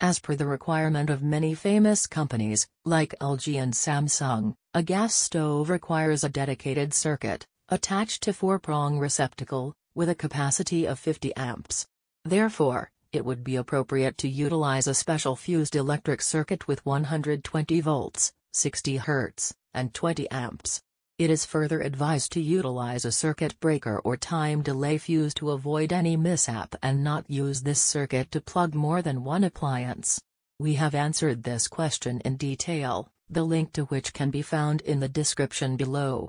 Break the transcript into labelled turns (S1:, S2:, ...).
S1: As per the requirement of many famous companies, like LG and Samsung, a gas stove requires a dedicated circuit, attached to four-prong receptacle, with a capacity of 50 amps. Therefore, it would be appropriate to utilize a special fused electric circuit with 120 volts, 60 Hz, and 20 amps. It is further advised to utilize a circuit breaker or time delay fuse to avoid any mishap and not use this circuit to plug more than one appliance. We have answered this question in detail, the link to which can be found in the description below.